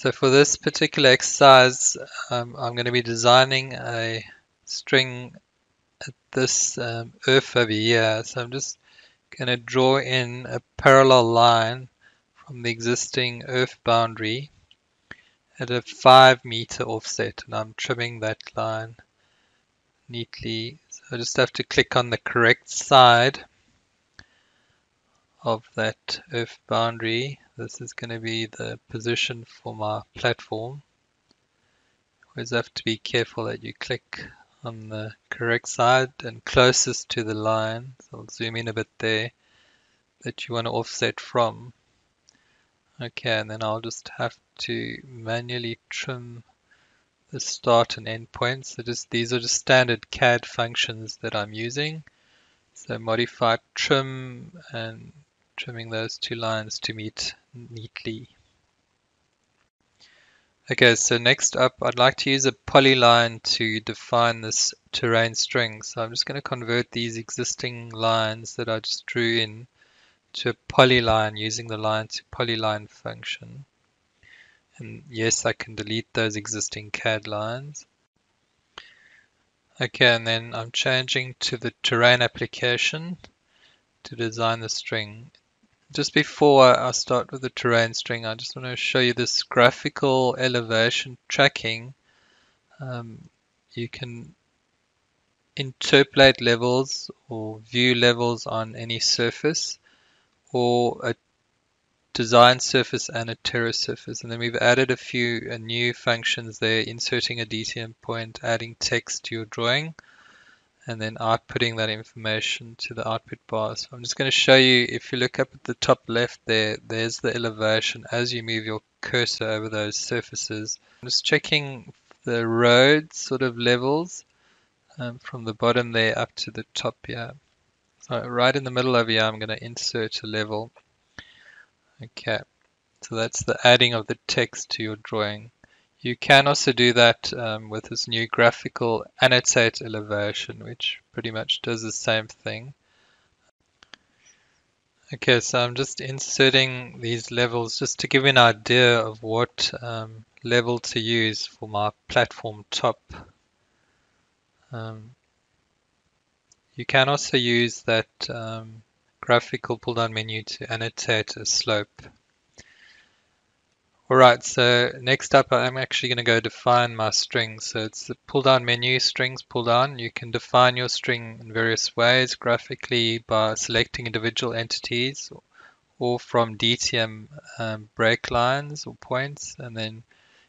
So for this particular exercise, um, I'm going to be designing a string at this um, earth over here. So I'm just going to draw in a parallel line from the existing earth boundary at a 5 meter offset and I'm trimming that line neatly. So I just have to click on the correct side of that earth boundary. This is going to be the position for my platform. Always have to be careful that you click on the correct side and closest to the line. So I'll zoom in a bit there that you want to offset from. Okay, and then I'll just have to manually trim the start and end points. So just these are just standard CAD functions that I'm using. So modify trim and trimming those two lines to meet neatly. Okay, so next up, I'd like to use a polyline to define this terrain string. So I'm just going to convert these existing lines that I just drew in to a polyline using the line to polyline function. And yes, I can delete those existing CAD lines. Okay, and then I'm changing to the terrain application to design the string. Just before I start with the terrain string, I just want to show you this graphical elevation tracking. Um, you can interpolate levels or view levels on any surface or a design surface and a terrace surface. And then we've added a few new functions there, inserting a DTM point, adding text to your drawing and then outputting that information to the output bar. So I'm just going to show you, if you look up at the top left there, there's the elevation as you move your cursor over those surfaces. I'm just checking the road sort of levels um, from the bottom there up to the top here. So right in the middle over here, I'm going to insert a level. Okay, so that's the adding of the text to your drawing. You can also do that um, with this new graphical annotate elevation, which pretty much does the same thing. Okay, so I'm just inserting these levels just to give you an idea of what um, level to use for my platform top. Um, you can also use that um, graphical pull down menu to annotate a slope. Alright, so next up I'm actually going to go define my string. So it's the pull down menu, strings pull down. You can define your string in various ways, graphically by selecting individual entities or from DTM um, break lines or points. And then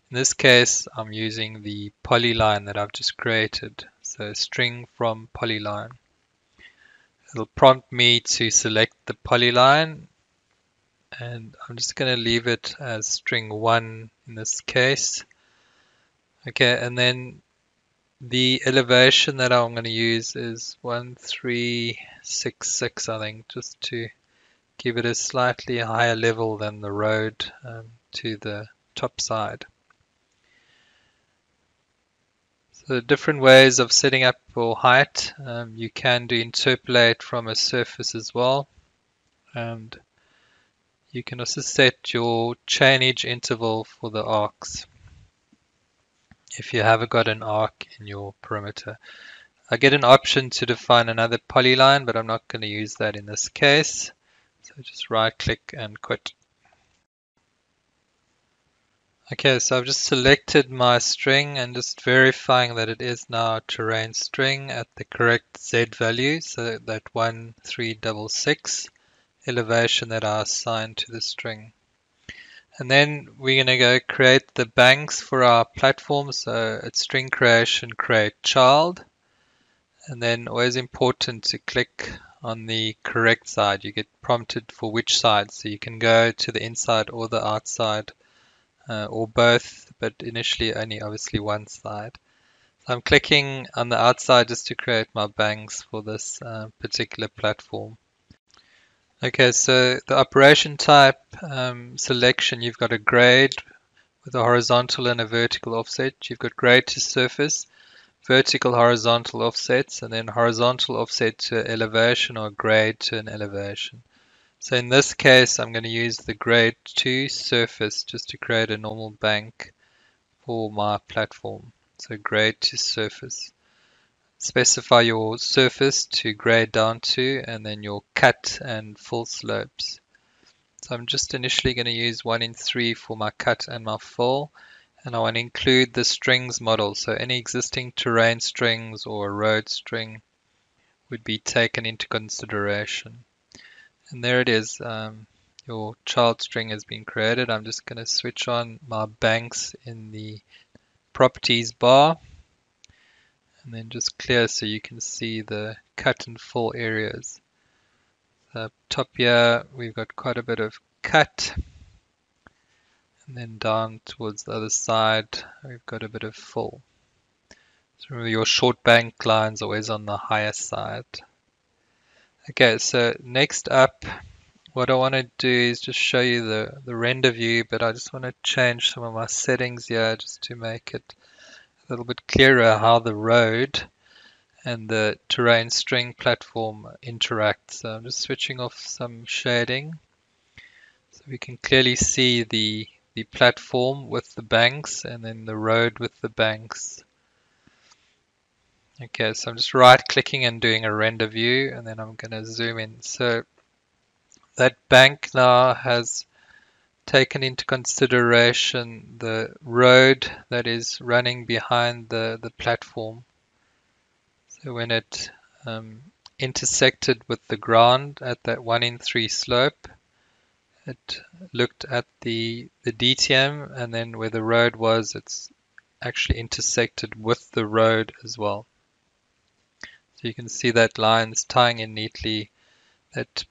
in this case, I'm using the polyline that I've just created. So string from polyline. It'll prompt me to select the polyline and I'm just going to leave it as string 1 in this case. Okay, and then the elevation that I'm going to use is 1366, I think, just to give it a slightly higher level than the road um, to the top side. So different ways of setting up for height. Um, you can do interpolate from a surface as well. And you can also set your chainage interval for the arcs if you haven't got an arc in your perimeter. I get an option to define another polyline, but I'm not going to use that in this case. So just right click and quit. Okay, so I've just selected my string and just verifying that it is now a terrain string at the correct Z value, so that 1366 elevation that I assigned to the string. And then we're going to go create the banks for our platform. So it's string creation, create child. And then always important to click on the correct side. You get prompted for which side. So you can go to the inside or the outside uh, or both, but initially only obviously one side. So I'm clicking on the outside just to create my banks for this uh, particular platform. Okay, so the operation type um, selection, you've got a grade with a horizontal and a vertical offset. You've got grade to surface, vertical horizontal offsets, and then horizontal offset to elevation or grade to an elevation. So in this case, I'm going to use the grade 2 surface just to create a normal bank for my platform. So grade to surface. Specify your surface to grade down to and then your cut and fill slopes. So I'm just initially going to use 1 in 3 for my cut and my fill and I want to include the strings model. So any existing terrain strings or road string would be taken into consideration. And there it is. Um, your child string has been created. I'm just going to switch on my banks in the properties bar and then just clear so you can see the cut and fill areas. Up top here we've got quite a bit of cut and then down towards the other side we've got a bit of fill. So remember your short bank lines always on the higher side. Okay, so next up, what I want to do is just show you the, the render view, but I just want to change some of my settings here just to make it little bit clearer how the road and the terrain string platform interact. So I'm just switching off some shading so we can clearly see the the platform with the banks and then the road with the banks. Okay, so I'm just right clicking and doing a render view and then I'm going to zoom in. So that bank now has taken into consideration the road that is running behind the, the platform. So when it um, intersected with the ground at that 1 in 3 slope, it looked at the, the DTM and then where the road was, it's actually intersected with the road as well. So you can see that line is tying in neatly. That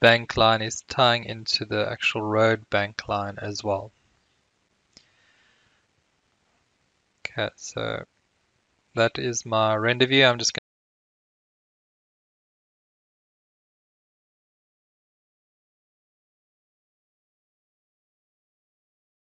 bank line is tying into the actual road bank line as well. Okay, so that is my render view. I'm just going